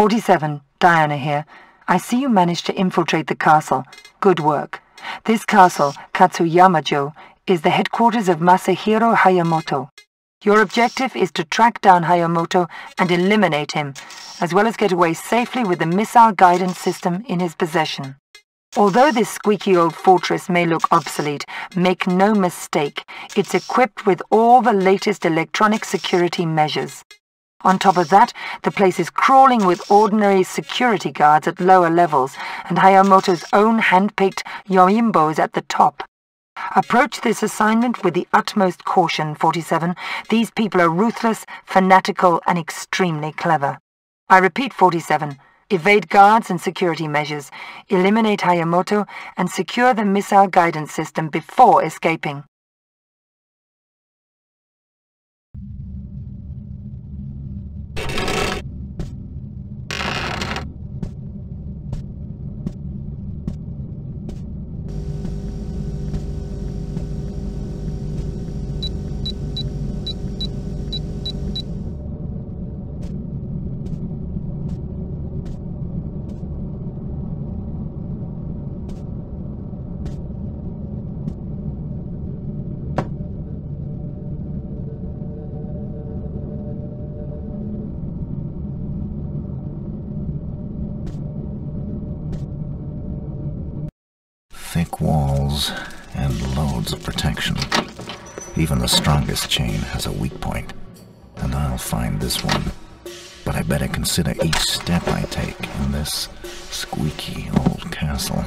47, Diana here. I see you managed to infiltrate the castle. Good work. This castle, Katsuyamajo, is the headquarters of Masahiro Hayamoto. Your objective is to track down Hayamoto and eliminate him, as well as get away safely with the missile guidance system in his possession. Although this squeaky old fortress may look obsolete, make no mistake, it's equipped with all the latest electronic security measures. On top of that, the place is crawling with ordinary security guards at lower levels, and Hayamoto's own hand-picked Yojimbos at the top. Approach this assignment with the utmost caution, 47. These people are ruthless, fanatical, and extremely clever. I repeat, 47. Evade guards and security measures, eliminate Hayamoto, and secure the missile guidance system before escaping. Even the strongest chain has a weak point, and I'll find this one. But I better consider each step I take in this squeaky old castle.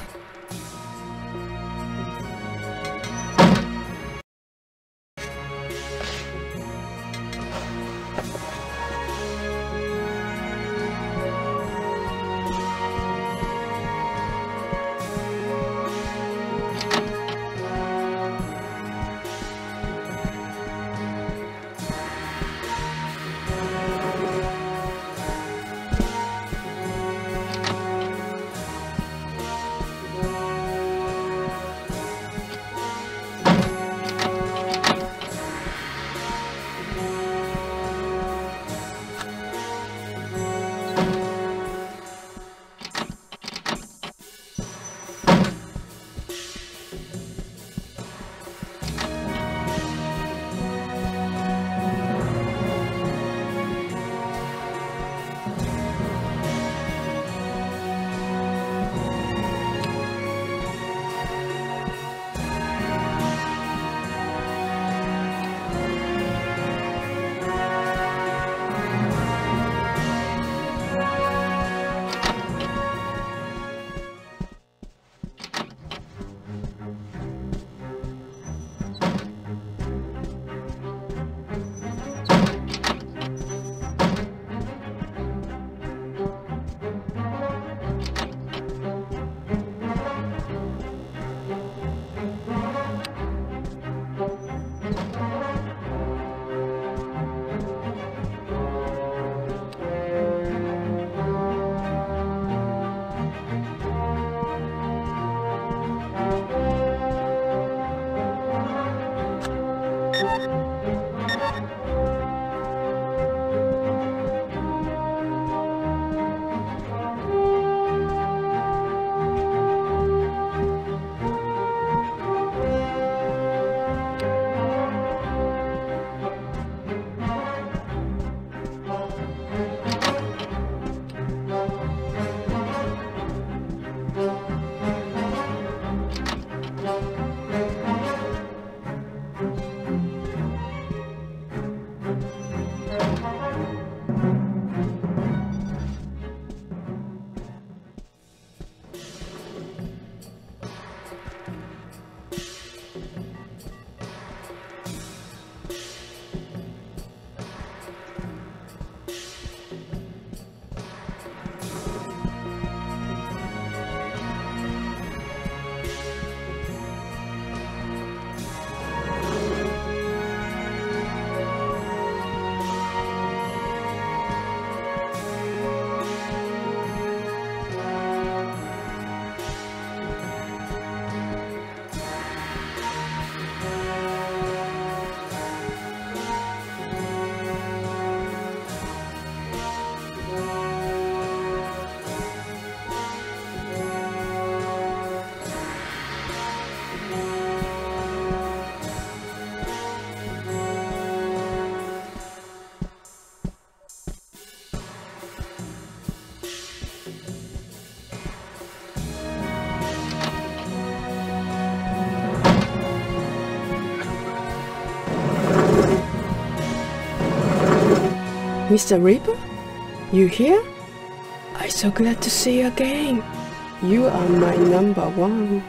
Mr. Reaper? You here? I'm so glad to see you again. You are my number one.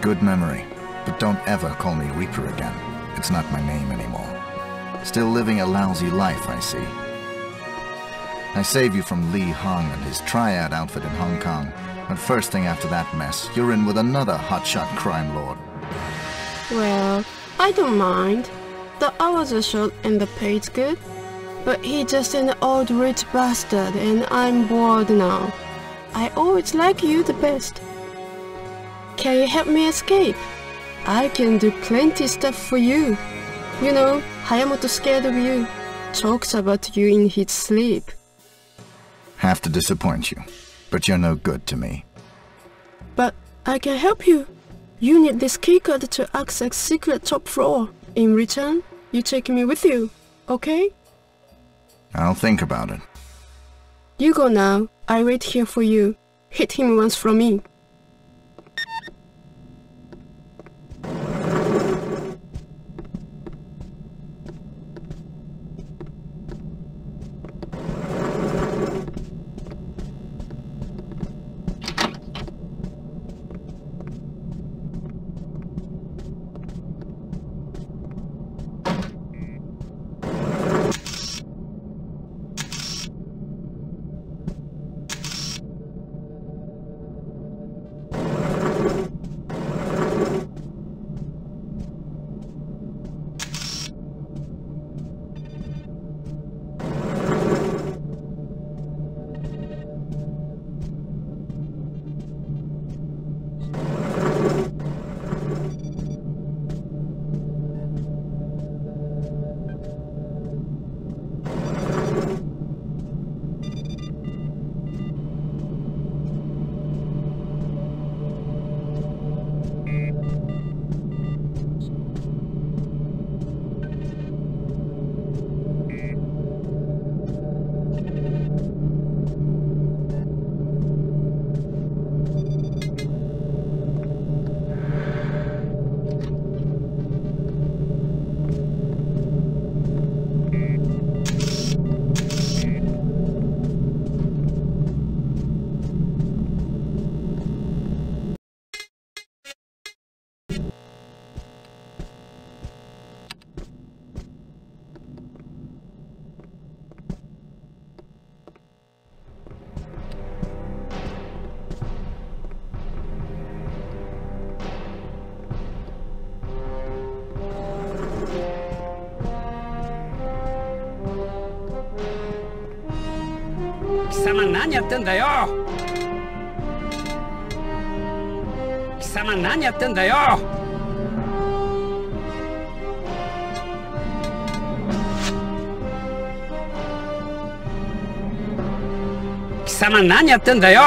Good memory, but don't ever call me Reaper again. It's not my name anymore. Still living a lousy life, I see. I saved you from Lee Hong and his triad outfit in Hong Kong. And first thing after that mess, you're in with another hotshot crime lord. Well, I don't mind. The hours are short and the pay's good. But he's just an old rich bastard and I'm bored now. I always like you the best. Can you help me escape? I can do plenty stuff for you. You know, Hayamoto scared of you. Talks about you in his sleep. Have to disappoint you, but you're no good to me. But I can help you. You need this keycard to access secret top floor. In return, you take me with you, okay? I'll think about it. You go now. I wait here for you. Hit him once from me. 何やってんだよ?貴様何やってんだよ?貴様何やってんだよ?